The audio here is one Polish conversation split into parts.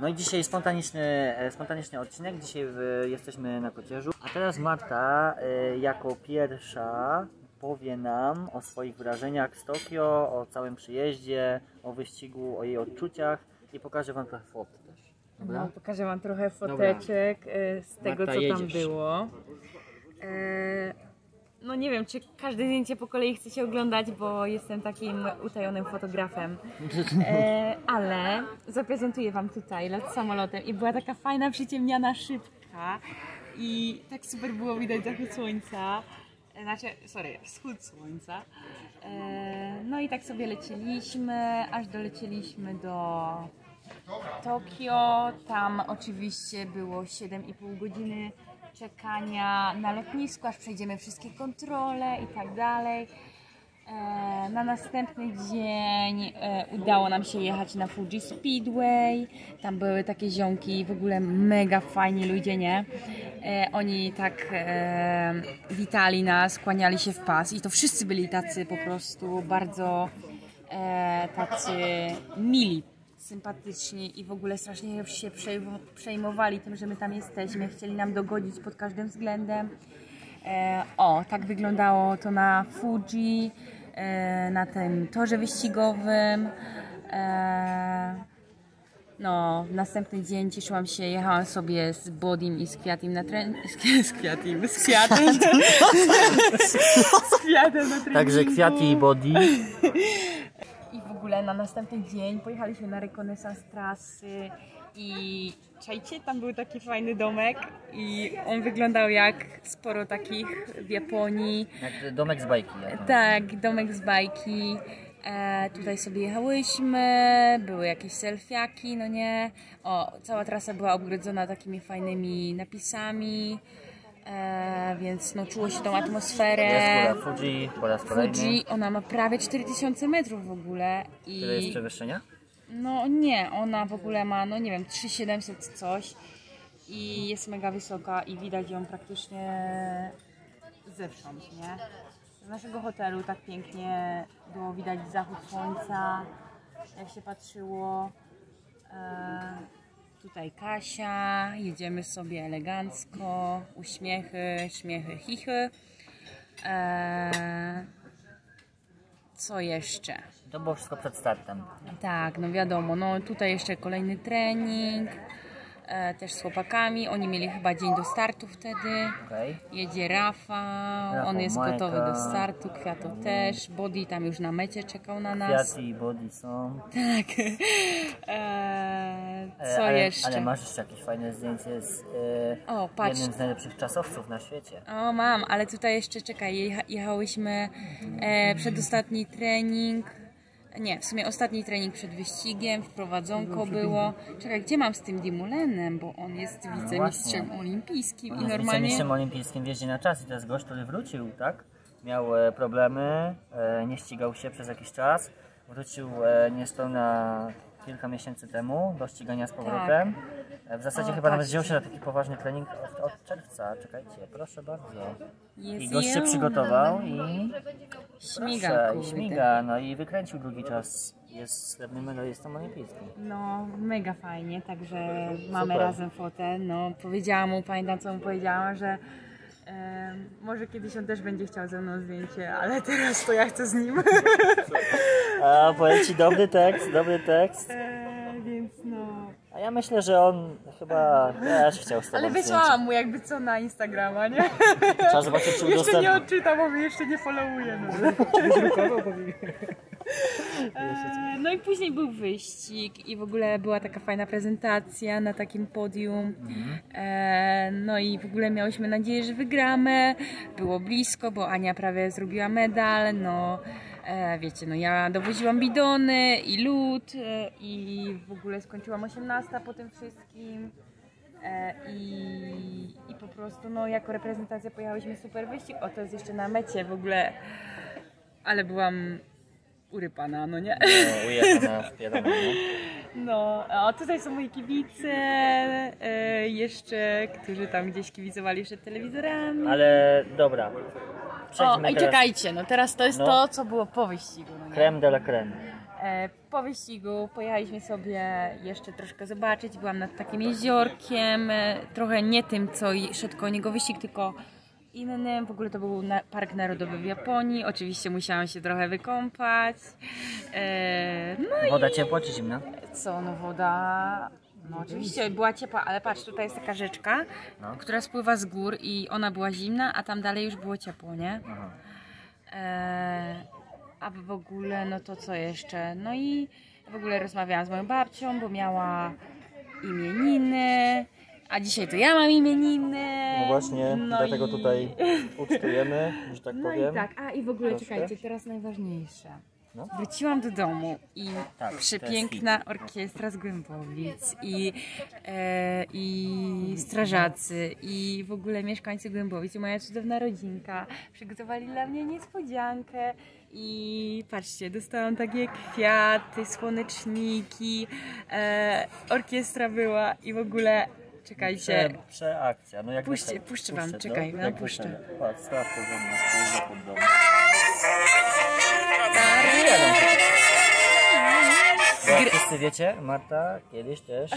No i dzisiaj spontaniczny, e, spontaniczny odcinek. Dzisiaj e, jesteśmy na kocierzu. A teraz Marta e, jako pierwsza powie nam o swoich wrażeniach z Tokio, o całym przyjeździe, o wyścigu, o jej odczuciach i pokaże wam trochę fot też. Dobra? No, pokażę Wam trochę foteczek e, z tego, Marta, co tam jedziesz. było. E, no nie wiem, czy każde zdjęcie po kolei chcecie oglądać, bo jestem takim utajonym fotografem. E, ale zaprezentuję Wam tutaj lot samolotem i była taka fajna, przyciemniana szybka i tak super było widać zachód słońca. Znaczy, sorry, wschód słońca. E, no i tak sobie lecieliśmy, aż dolecieliśmy do Tokio. Tam oczywiście było 7,5 godziny czekania na lotnisku, aż przejdziemy wszystkie kontrole i tak dalej. E, Na następny dzień e, udało nam się jechać na Fuji Speedway. Tam były takie ziomki, w ogóle mega fajni ludzie, nie? E, Oni tak witali nas, kłaniali się w pas i to wszyscy byli tacy po prostu bardzo tacy mili, sympatyczni i w ogóle strasznie się przejm- przejmowali tym, że my tam jesteśmy. Chcieli nam dogodzić pod każdym względem. O, tak wyglądało to na Fuji, na tym torze wyścigowym. E, no, w następny dzień cieszyłam się, jechałam sobie z Bodim i z Kwiatim na trening. Z, z Kwiatim, z Kwiatem. z Kwiatem na treningu. Także kwiaty i body. I w ogóle na następny dzień pojechaliśmy na rekonesans trasy i czajcie, tam był taki fajny domek i on wyglądał jak sporo takich w Japonii. Jak domek z bajki. to Tak, domek z bajki. E, tutaj sobie jechałyśmy, były jakieś selfiaki, no nie. O, cała trasa była obgrodzona takimi fajnymi napisami, e, więc no czuło się tą atmosferę. Jest góra Fuji po raz kolejny. Fuji, ona ma prawie 4000 metrów w ogóle i Tyle jest przewyższenia? No nie, ona w ogóle ma, no nie wiem, 3700 coś i jest mega wysoka i widać ją praktycznie zewsząd, nie? Z naszego hotelu tak pięknie było widać zachód słońca, jak się patrzyło. E, tutaj Kasia, jedziemy sobie elegancko, uśmiechy, śmiechy, chichy. E, co jeszcze? To było wszystko przed startem. Tak, no wiadomo, no tutaj jeszcze kolejny trening, e, też z chłopakami, oni mieli chyba dzień do startu wtedy. Okej. Jedzie Rafał, Rafał, on jest Majka. gotowy do startu, Kwiato też, Body tam już na mecie czekał na nas. Kwiaty i body są. Tak. E, E, co ale, jeszcze? Ale masz jeszcze jakieś fajne zdjęcie z e, O, patrz. jednym z najlepszych czasowców na świecie. O, mam, ale tutaj jeszcze czekaj, jecha, jechałyśmy e, przedostatni trening. Nie, w sumie ostatni trening przed wyścigiem, wprowadzonko było. Czekaj, gdzie mam z tym Dimulenem, bo on jest wicemistrzem olimpijskim i Jest normalnie. wicemistrzem olimpijskim w jeździe na czas i to jest gość, który wrócił, tak? Miał e, problemy, e, nie ścigał się przez jakiś czas. Wrócił e, niespełna kilka miesięcy temu do ścigania z powrotem. E, w zasadzie O, chyba nawet patrzcie. wziął się na taki poważny trening od, od czerwca. Czekajcie, proszę bardzo. Jest I gość się przygotował i Śmiga, proszę, i śmiga, no i wykręcił długi czas. Jest srebrnym medalistą olimpijskim. No, mega fajnie, także mamy Super. razem fotę. No, powiedziałam mu, pamiętam co mu powiedziałam, że e, może kiedyś on też będzie chciał ze mną zdjęcie, ale teraz to ja chcę z nim. A powiem Ci dobry tekst, dobry tekst. e, więc no. A ja myślę, że on chyba też chciał z Tobą Ale wysłałam mu jakby co na Instagrama, nie? Trzeba zobaczyć, czy Jeszcze nie odczytam, bo mnie jeszcze nie followuje. No. E, No i później był wyścig i w ogóle była taka fajna prezentacja na takim podium. E, No i w ogóle miałyśmy nadzieję, że wygramy. Było blisko, bo Ania prawie zrobiła medal. No wiecie, no ja dowoziłam bidony i lód e, i w ogóle skończyłam 18 po tym wszystkim. E, I, I po prostu, no, jako reprezentacja pojechałyśmy super wyścig. O, to jest jeszcze na mecie w ogóle. Ale byłam urypana, no nie? No, ujechana wiadomo? No, a tutaj są moi kibice, e, jeszcze, którzy tam gdzieś kibicowali przed telewizorami. Ale dobra. O, Przejdźmy i teraz czekajcie, no teraz to jest No. to, co było po wyścigu. No creme de la creme. E, po wyścigu pojechaliśmy sobie jeszcze troszkę zobaczyć. Byłam nad takim jeziorkiem, e, trochę nie tym, co i- szedł koło niego wyścig, tylko innym. W ogóle to był na, Park Narodowy w Japonii. Oczywiście musiałam się trochę wykąpać. E, no Woda ciepła czy zimna? i co, no woda... No oczywiście była ciepła, ale patrz, tutaj jest taka rzeczka, No. która spływa z gór i ona była zimna, a tam dalej już było ciepło, nie? Aha. Eee, a w ogóle, no to co jeszcze? No i w ogóle rozmawiałam z moją babcią, bo miała imieniny, a dzisiaj to ja mam imieniny. No właśnie, No dlatego i- tutaj ucztujemy, że tak No powiem. i tak, a i w ogóle Troszkę. czekajcie, teraz najważniejsze. No. Wróciłam do domu i Tak, przepiękna orkiestra z Głębowic i, e, i strażacy i w ogóle mieszkańcy Głębowic i moja cudowna rodzinka przygotowali dla mnie niespodziankę i patrzcie, dostałam takie kwiaty, słoneczniki, e, orkiestra była i w ogóle czekajcie, Prze, przeakcja. No jak Puśćcie- wesele. puszczę wam, Puszczę, czekaj, no, no, puszczę. Patrz, ze mną, przyjeżdża Bo jak wszyscy wiecie, Marta kiedyś też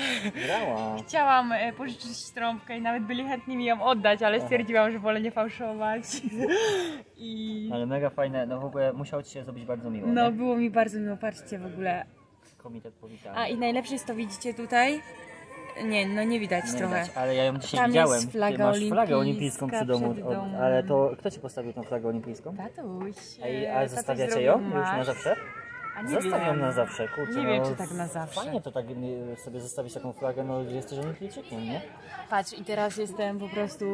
grała. Chciałam e, pożyczyć trąbkę i nawet byli chętni mi ją oddać, ale stwierdziłam, że wolę nie fałszować. I Ale mega fajne, no w ogóle musiało ci się zrobić bardzo miło. no nie? było mi bardzo miło, patrzcie w ogóle. Komitet powitania. A i najlepsze jest to widzicie tutaj? Nie, no nie widać Nie trochę. widać, ale ja ją dzisiaj Tam widziałem. jest flaga Ty masz flagę olimpijska olimpijską przy domu. przed Od, domem. ale to kto ci postawił tą flagę olimpijską? Tatuś. Ej, ale zostawiacie ją już na zawsze? A nie Zostaw ją wiem. na zawsze, kurczę. Nie wiem, no, czy tak na zawsze. Fajnie to tak sobie zostawić taką flagę, no jesteś olimpijczykiem, nie? Patrz, i teraz jestem po prostu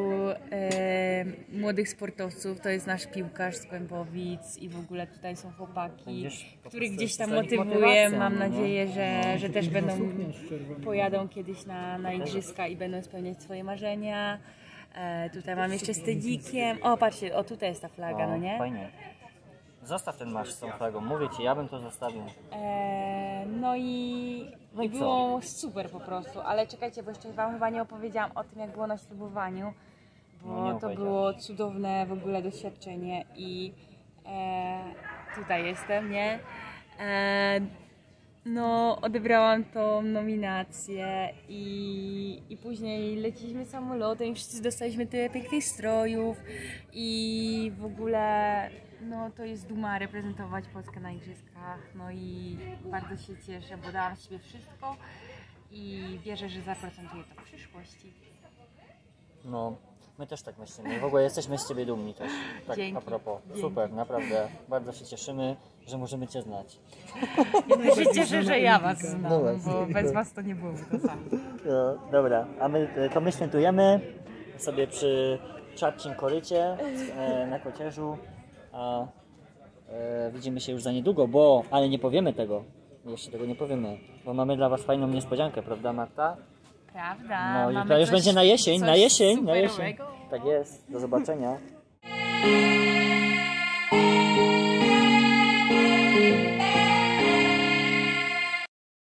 e, młodych sportowców. To jest nasz piłkarz z Kłębowic i w ogóle tutaj są chłopaki, których gdzieś tam motywuję. Mam no nadzieję, że, że też będą pojadą kiedyś na, na igrzyska i będą spełniać swoje marzenia. E, tutaj mam jeszcze z Tedzikiem. O, patrzcie, o tutaj jest ta flaga, no nie? Fajnie. Zostaw ten masz z tą flagą, mówię ci, ja bym to zostawił. E, no i, No i było super po prostu, ale czekajcie, bo jeszcze wam chyba nie opowiedziałam o tym, jak było na ślubowaniu, bo No, to było cudowne w ogóle doświadczenie i e, tutaj jestem, nie? E, no, odebrałam tą nominację i, i później leciliśmy samolotem i wszyscy dostaliśmy tyle pięknych strojów i w ogóle no, to jest duma reprezentować Polskę na igrzyskach. No i bardzo się cieszę, bo dałam z siebie wszystko i wierzę, że zaprocentuję to w przyszłości. No, my też tak myślimy. W ogóle jesteśmy z ciebie dumni też. Tak Dzięki. a propos. Dzięki. Super, naprawdę. Bardzo się cieszymy, że możemy cię znać. Ja się cieszę, że ja Was znam, No bo bez Was to nie byłoby to samo. No, dobra, a my e, to my świętujemy sobie przy czarczym korycie e, na kocierzu, a e, widzimy się już za niedługo, bo, ale nie powiemy tego, jeszcze tego nie powiemy, bo mamy dla Was fajną niespodziankę, prawda Marta? Prawda? No i to już będzie na jesień, na jesień, na jesień. Tak jest, do zobaczenia.